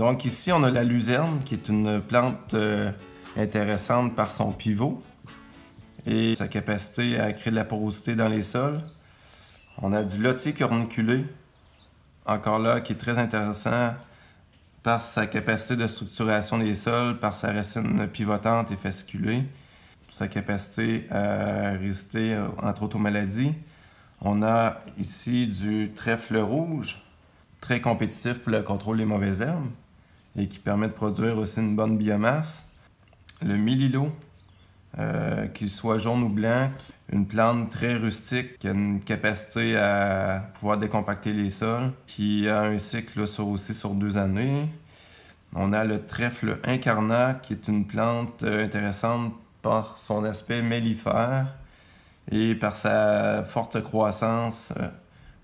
Donc ici, on a la luzerne, qui est une plante euh, intéressante par son pivot et sa capacité à créer de la porosité dans les sols. On a du lotier corniculé, encore là, qui est très intéressant par sa capacité de structuration des sols, par sa racine pivotante et fasciculée, sa capacité à résister, entre autres, aux maladies. On a ici du trèfle rouge, très compétitif pour le contrôle des mauvaises herbes et qui permet de produire aussi une bonne biomasse. Le mililo, euh, qu'il soit jaune ou blanc, une plante très rustique qui a une capacité à pouvoir décompacter les sols, qui a un cycle sur, aussi sur deux années. On a le trèfle incarnat qui est une plante euh, intéressante par son aspect mellifère et par sa forte croissance euh,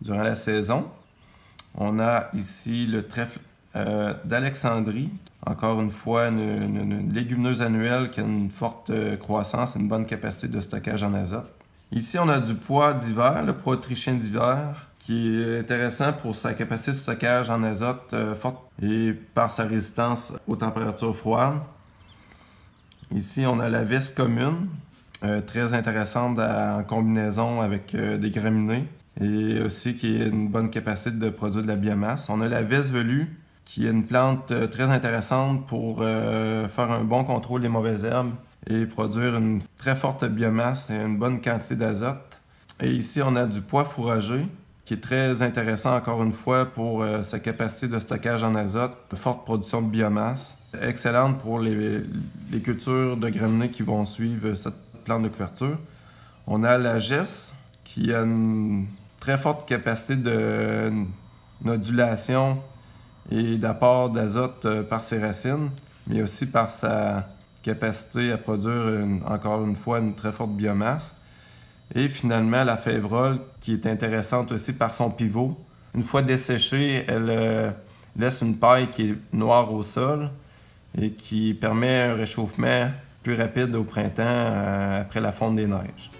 durant la saison. On a ici le trèfle euh, d'Alexandrie, encore une fois une, légumineuse annuelle qui a une forte euh, croissance et une bonne capacité de stockage en azote. Ici, on a du pois d'hiver, le pois autrichien d'hiver, qui est intéressant pour sa capacité de stockage en azote forte et par sa résistance aux températures froides. Ici, on a la veste commune, euh, très intéressante en combinaison avec euh, des graminées et aussi qui a une bonne capacité de produire de la biomasse. On a la veste velue qui est une plante euh, très intéressante pour faire un bon contrôle des mauvaises herbes et produire une très forte biomasse et une bonne quantité d'azote. Et ici, on a du pois fourragé qui est très intéressant encore une fois pour sa capacité de stockage en azote, de forte production de biomasse, excellente pour les, cultures de graminées qui vont suivre cette plante de couverture. On a la GES qui a une très forte capacité de nodulation et d'apport d'azote euh, par ses racines, mais aussi par sa capacité à produire encore une fois une très forte biomasse. Et finalement, la févrole qui est intéressante aussi par son pivot. Une fois desséchée, elle euh, laisse une paille qui est noire au sol et qui permet un réchauffement plus rapide au printemps euh, après la fonte des neiges.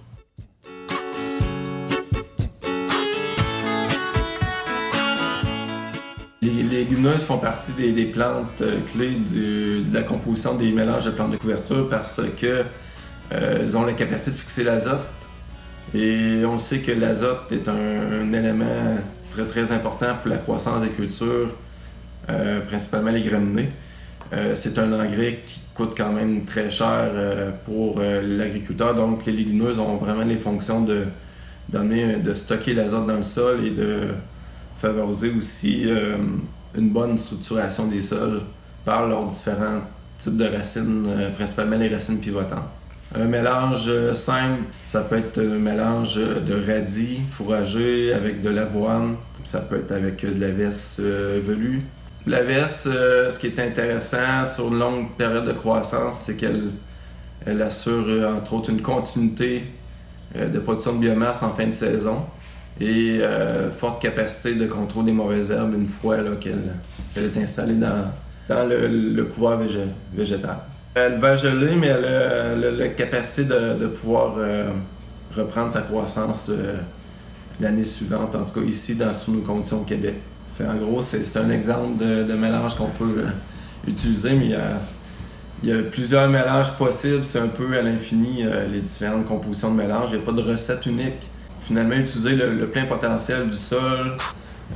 Légumineuses font partie des, plantes euh, clés de la composition des mélanges de plantes de couverture parce qu'elles euh, ont la capacité de fixer l'azote. Et on sait que l'azote est un, élément très très important pour la croissance des cultures, principalement les graminées. Euh, c'est un engrais qui coûte quand même très cher euh, pour euh, l'agriculteur. Donc, les légumineuses ont vraiment les fonctions de, de stocker l'azote dans le sol et de favoriser aussi une bonne structuration des sols par leurs différents types de racines, principalement les racines pivotantes. Un mélange simple, ça peut être un mélange de radis fourragé avec de l'avoine, ça peut être avec de la veste velue, la veste, euh, ce qui est intéressant sur une longue période de croissance, c'est qu'elle elle assure euh, entre autres une continuité euh, de production de biomasse en fin de saison et forte capacité de contrôle des mauvaises herbes une fois qu'elle est installée dans, dans le, couvert végétal. Elle va geler, mais elle a, la capacité de, pouvoir reprendre sa croissance l'année suivante, en tout cas ici dans, sous nos conditions au Québec. C'est en gros, c'est un exemple de, mélange qu'on peut euh, utiliser, mais il y, a, plusieurs mélanges possibles. C'est un peu à l'infini euh, les différentes compositions de mélange. Il n'y a pas de recette unique. Finalement, utiliser le, plein potentiel du sol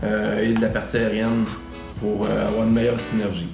euh, et de la partie aérienne pour avoir une meilleure synergie.